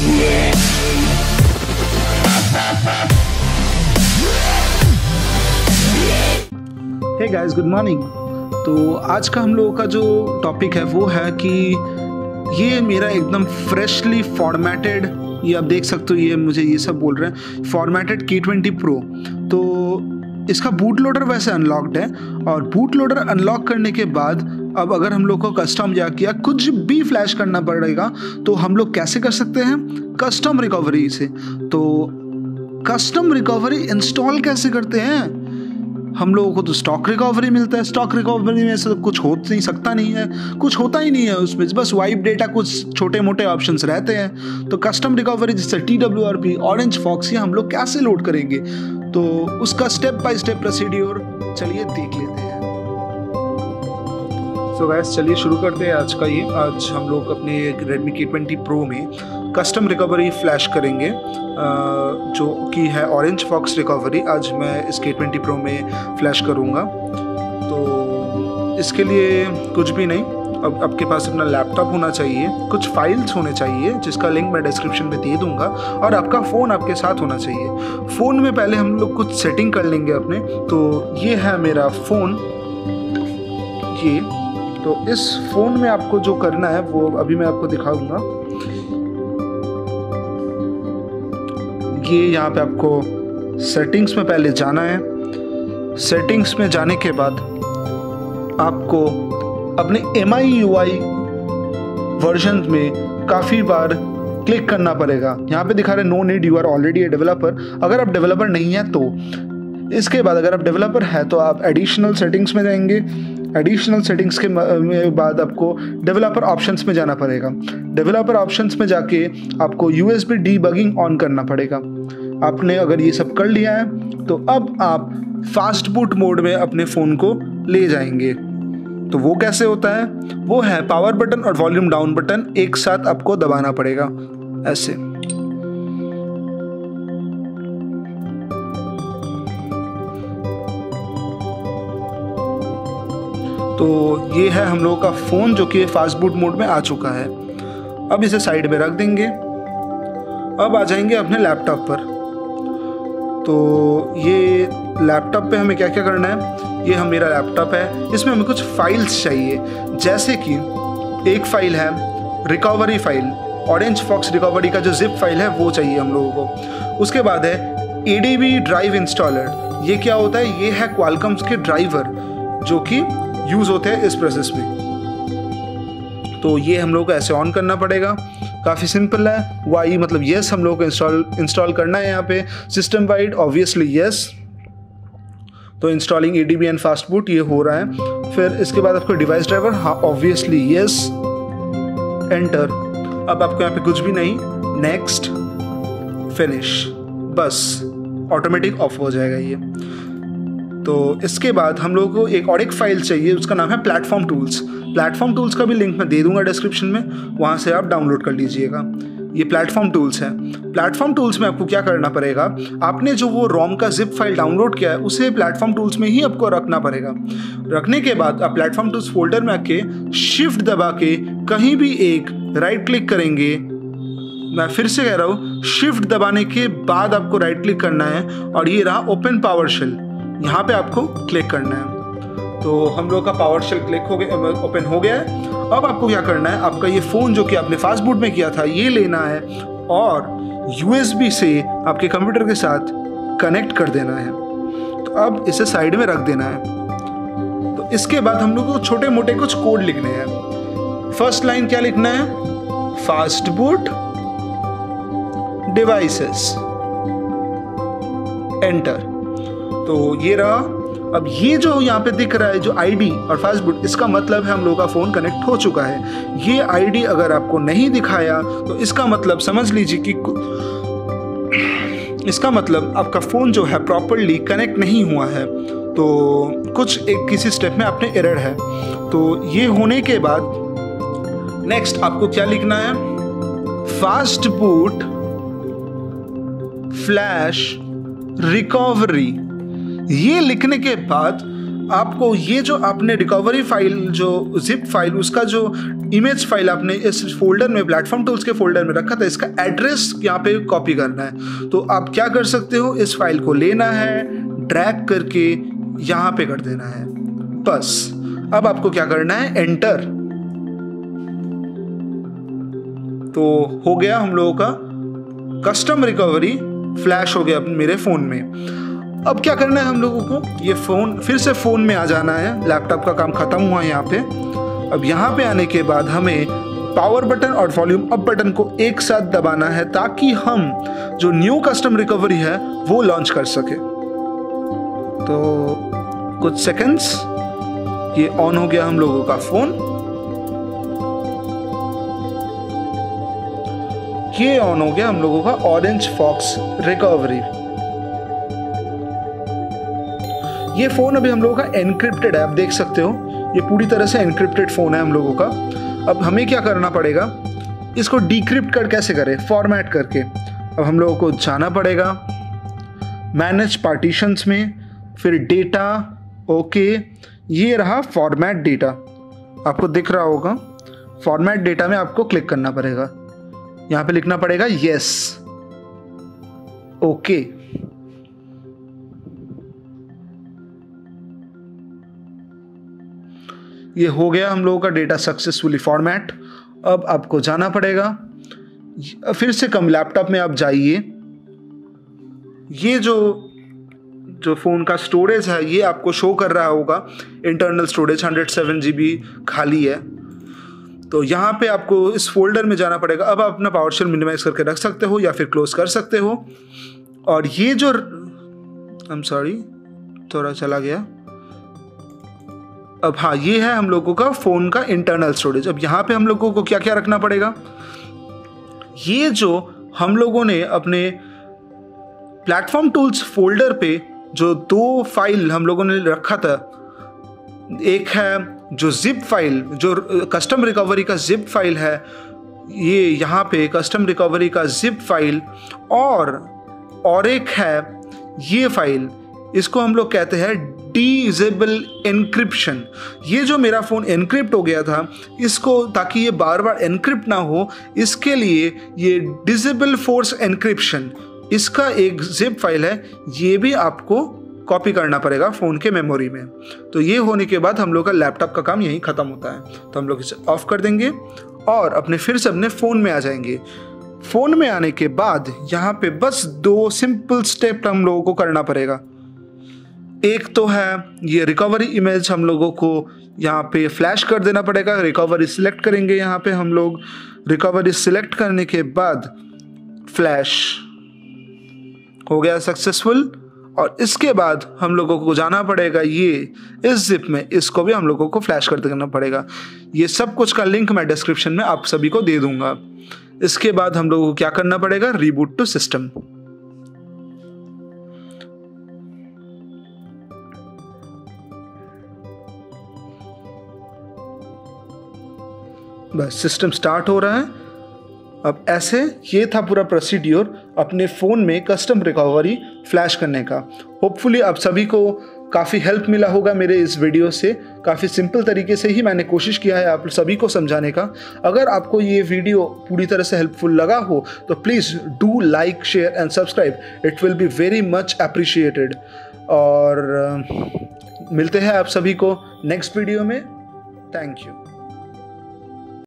Hey guys good morning तो आज का हम लोगों का जो टॉपिक है, वो है कि ये मेरा एकदम फ्रेशली फॉर्मेटेड ये आप देख सकते हो, ये मुझे ये सब बोल रहे हैं फॉर्मेटेड के ट्वेंटी प्रो तो इसका बूट लोडर वैसे अनलॉक्ड है और बूट लोडर अनलॉक करने के बाद अब अगर हम लोग को कस्टम या किया कुछ भी फ्लैश करना पड़ेगा तो हम लोग कैसे कर सकते हैं? कस्टम रिकवरी से। तो कस्टम रिकवरी इंस्टॉल कैसे करते हैं? हम लोगों को तो स्टॉक रिकवरी मिलता है। स्टॉक रिकवरी में से तो कुछ हो नहीं सकता नहीं है। कुछ होता ही नहीं है उसमें। बस वाइप डेटा कुछ छोटे मोटे ऑप्शन रहते हैं। तो कस्टम रिकवरी जैसे T W R P orange fox ये हम लोग कैसे लोड करेंगे? तो उसका स्टेप बाय स्टेप प्रोसीड्योर चलिए देख लेते हैं। सो गैस चलिए शुरू करते हैं आज का ये। आज हम लोग अपने Redmi K20 Pro में कस्टम रिकवरी फ्लैश करेंगे जो कि है ऑरेंज फॉक्स रिकवरी आज मैं इस K20 Pro में फ्लैश करूँगा। तो इसके लिए कुछ भी नहीं, अब आपके पास अपना लैपटॉप होना चाहिए, कुछ फाइल्स होने चाहिए, जिसका लिंक मैं डिस्क्रिप्शन में दे दूँगा, और आपका फ़ोन आपके साथ होना चाहिए। फ़ोन में पहले हम लोग कुछ सेटिंग कर लेंगे अपने। तो ये है मेरा फ़ोन ये तो इस फ़ोन में आपको जो करना है, वो अभी मैं आपको दिखाऊँगा ये यहाँ पे आपको सेटिंग्स में पहले जाना है। सेटिंग्स में जाने के बाद आपको अपने M I U I version में काफ़ी बार क्लिक करना पड़ेगा। यहाँ पे दिखा रहे no need you are already a developer अगर आप डेवलपर नहीं है तो इसके बाद अगर आप डेवलपर है तो आप एडिशनल सेटिंग्स में जाएँगे। एडिशनल सेटिंग्स के बाद आपको डेवलपर ऑप्शंस में जाना पड़ेगा। डेवलपर ऑप्शंस में जाके आपको यू एस ऑन करना पड़ेगा। आपने अगर ये सब कर लिया है तो अब आप फास्ट बूट मोड में अपने फ़ोन को ले जाएँगे। तो वो कैसे होता है? वो है पावर बटन और वॉल्यूम डाउन बटन एक साथ आपको दबाना पड़ेगा। ऐसे। तो ये है हम लोगों का फ़ोन जो कि फास्ट बूट मोड में आ चुका है। अब इसे साइड में रख देंगे। अब आ जाएँगे अपने लैपटॉप पर। तो ये लैपटॉप पे हमें क्या क्या करना है? ये हम मेरा लैपटॉप है। इसमें हमें कुछ फाइल्स चाहिए। जैसे कि एक फ़ाइल है recovery file orange fox recovery का जो जिप फ़ाइल है, वो चाहिए हम लोगों को। उसके बाद है ADB ड्राइव इंस्टॉलर ये क्या होता है? ये है क्वालकम्स के ड्राइवर जो कि यूज़ होते हैं इस प्रोसेस में। तो ये हम लोग को ऐसे ऑन करना पड़ेगा। काफ़ी सिंपल है। वाई मतलब येस हम लोग को इंस्टॉल इंस्टॉल करना है यहाँ पे। सिस्टम वाइड ऑब्वियसली येस तो installing A D B and fast boot ये हो रहा है। फिर इसके बाद आपको डिवाइस ड्राइवर हाँ ऑब्वियसली येस एंटर अब आपको यहाँ पे कुछ भी नहीं। नेक्स्ट फिनिश बस ऑटोमेटिक ऑफ़ हो जाएगा ये। तो इसके बाद हम लोग को एक और एक फ़ाइल चाहिए, उसका नाम है प्लेटफॉर्म टूल्स प्लेटफॉर्म टूल्स का भी लिंक मैं दे दूँगा डिस्क्रिप्शन में, वहाँ से आप डाउनलोड कर लीजिएगा। ये प्लेटफॉर्म टूल्स है। प्लेटफॉर्म टूल्स में आपको क्या करना पड़ेगा? आपने जो वो रोम का जिप फ़ाइल डाउनलोड किया है, उसे प्लेटफॉर्म टूल्स में ही आपको रखना पड़ेगा। रखने के बाद आप प्लेटफॉर्म टूल्स फोल्डर में आके शिफ्ट दबा के कहीं भी एक राइट क्लिक करेंगे। मैं फिर से कह रहा हूँ शिफ्ट दबाने के बाद आपको राइट क्लिक करना है, और ये रहा ओपन पावर शेल यहाँ पे आपको क्लिक करना है। तो हम लोग का पावर शेल क्लिक हो गया ओपन हो गया है। अब आपको क्या करना है, आपका ये फ़ोन जो कि आपने फास्ट बूट में किया था, ये लेना है और यूएसबी से आपके कंप्यूटर के साथ कनेक्ट कर देना है। तो अब इसे साइड में रख देना है। तो इसके बाद हम लोग को छोटे मोटे कुछ कोड लिखने हैं। फ़र्स्ट लाइन क्या लिखना है? फास्ट बूट डिवाइसेस एंटर तो ये रहा। अब ये जो यहाँ पे दिख रहा है, जो आईडी और फास्ट बूट इसका मतलब है हम लोगों का फ़ोन कनेक्ट हो चुका है। ये आईडी अगर आपको नहीं दिखाया तो इसका मतलब समझ लीजिए कि इसका मतलब आपका फ़ोन जो है प्रॉपरली कनेक्ट नहीं हुआ है। तो कुछ एक किसी स्टेप में आपने एरर है। तो ये होने के बाद नेक्स्ट आपको क्या लिखना है? फास्ट बूट फ्लैश रिकवरी ये लिखने के बाद आपको ये जो आपने रिकवरी फ़ाइल जो जिप फ़ाइल उसका जो इमेज फ़ाइल आपने इस फोल्डर में प्लेटफॉर्म टूल्स के फोल्डर में रखा था, इसका एड्रेस यहाँ पे कॉपी करना है। तो आप क्या कर सकते हो? इस फ़ाइल को लेना है ड्रैग करके यहाँ पे कर देना है। बस। अब आपको क्या करना है? एंटर तो हो गया हम लोगों का कस्टम रिकवरी फ्लैश हो गया मेरे फ़ोन में। अब क्या करना है हम लोगों को? ये फ़ोन फिर से फ़ोन में आ जाना है। लैपटॉप का काम ख़त्म हुआ यहाँ पे। अब यहाँ पे आने के बाद हमें पावर बटन और वॉल्यूम अप बटन को एक साथ दबाना है ताकि हम जो न्यू कस्टम रिकवरी है, वो लॉन्च कर सके। तो कुछ सेकंड्स ये ऑन हो गया हम लोगों का फ़ोन ये ऑन हो गया हम लोगों का ऑरेंज फॉक्स रिकवरी ये फ़ोन अभी हम लोगों का एनक्रिप्टेड है, आप देख सकते हो। ये पूरी तरह से एनक्रिप्टेड फ़ोन है हम लोगों का। अब हमें क्या करना पड़ेगा? इसको डिक्रिप्ट कर कैसे करें? फॉर्मेट करके। अब हम लोगों को जाना पड़ेगा मैनेज पार्टीशंस में। फिर डेटा ओके ये रहा फॉर्मेट डेटा आपको दिख रहा होगा फॉर्मेट डेटा में आपको क्लिक करना पड़ेगा। यहाँ पे लिखना पड़ेगा यस ओके ये हो गया हम लोगों का डेटा सक्सेसफुली फॉर्मेट अब आपको जाना पड़ेगा। फिर से कम लैपटॉप में आप जाइए। ये जो जो फ़ोन का स्टोरेज है, ये आपको शो कर रहा होगा। Internal storage hundred seven G B खाली है। तो यहाँ पे आपको इस फोल्डर में जाना पड़ेगा। अब आप अपना पावर शेल मिनिमाइज करके रख सकते हो या फिर क्लोज कर सकते हो। और ये जो आई एम सॉरी थोड़ा चला गया। अब हाँ ये है हम लोगों का फ़ोन का इंटरनल स्टोरेज अब यहाँ पे हम लोगों को क्या क्या रखना पड़ेगा? ये जो हम लोगों ने अपने प्लेटफॉर्म टूल्स फोल्डर पे जो दो फ़ाइल हम लोगों ने रखा था, एक है जो जिप फ़ाइल जो कस्टम रिकवरी का जिप फ़ाइल है, ये यहाँ पे कस्टम रिकवरी का जिप फ़ाइल और और एक है ये फ़ाइल इसको हम लोग कहते हैं डिजेबल एनक्रिप्शन ये जो मेरा फ़ोन एनक्रिप्ट हो गया था, इसको ताकि ये बार बार एनक्रिप्ट ना हो, इसके लिए ये डिजेबल फोर्स एनक्रिप्शन इसका एक जिप फ़ाइल है, ये भी आपको कॉपी करना पड़ेगा फ़ोन के मेमोरी में। तो ये होने के बाद हम लोग का लैपटॉप का काम यहीं ख़त्म होता है। तो हम लोग इसे ऑफ़ कर देंगे और अपने फिर से अपने फ़ोन में आ जाएँगे। फ़ोन में आने के बाद यहाँ पे बस दो सिंपल स्टेप हम लोगों को करना पड़ेगा। एक तो है ये रिकवरी इमेज हम लोगों को यहाँ पे फ्लैश कर देना पड़ेगा। रिकवरी सिलेक्ट करेंगे यहाँ पे हम लोग। रिकवरी सिलेक्ट करने के बाद फ्लैश हो गया सक्सेसफुल और इसके बाद हम लोगों को जाना पड़ेगा ये इस जिप में। इसको भी हम लोगों को फ्लैश कर देना पड़ेगा। ये सब कुछ का लिंक मैं डिस्क्रिप्शन में आप सभी को दे दूँगा। इसके बाद हम लोगों को क्या करना पड़ेगा? रिबूट टू सिस्टम बस सिस्टम स्टार्ट हो रहा है। अब ऐसे, ये था पूरा प्रोसीड्योर अपने फ़ोन में कस्टम रिकवरी फ्लैश करने का। होपफुली आप सभी को काफ़ी हेल्प मिला होगा मेरे इस वीडियो से। काफ़ी सिंपल तरीके से ही मैंने कोशिश किया है आप सभी को समझाने का। अगर आपको ये वीडियो पूरी तरह से हेल्पफुल लगा हो तो please do like share and subscribe it will be very much appreciated और, मिलते हैं आप सभी को नेक्स्ट वीडियो में। Thank you